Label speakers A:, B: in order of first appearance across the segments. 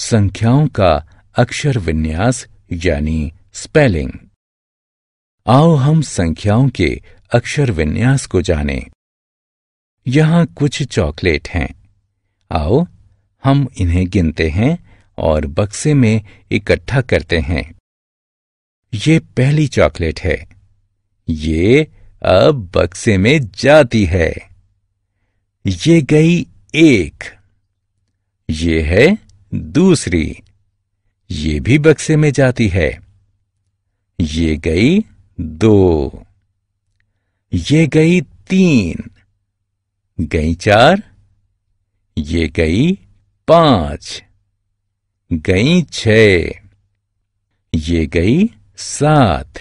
A: संख्याओं का अक्षर विन्यास यानी स्पेलिंग आओ हम संख्याओं के अक्षर विन्यास को जानें। यहाँ कुछ चॉकलेट हैं। आओ हम इन्हें गिनते हैं और बक्से में इकट्ठा करते हैं। ये पहली चॉकलेट है। ये अब बक्से में जाती है। ये गई एक। ये है दूसरी, ये भी बक्से में जाती है। ये गई दो, ये गई तीन, गई चार, ये गई पाँच, गई छ ये गई सात,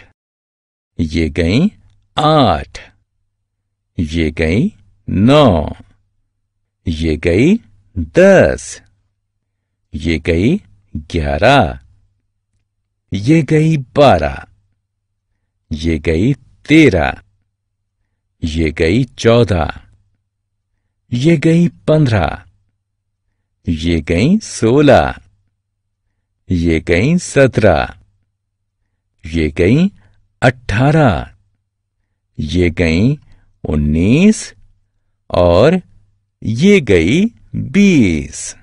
A: ये गई आठ, ये गई नौ, ये गई दस ये गई ग्यारह ये गई बारह ये गई तेरह ये गई चौदह ये गई पंद्रह ये गई सोलह ये गई सत्रह ये गई अठारह ये गई उन्नीस और ये गई बीस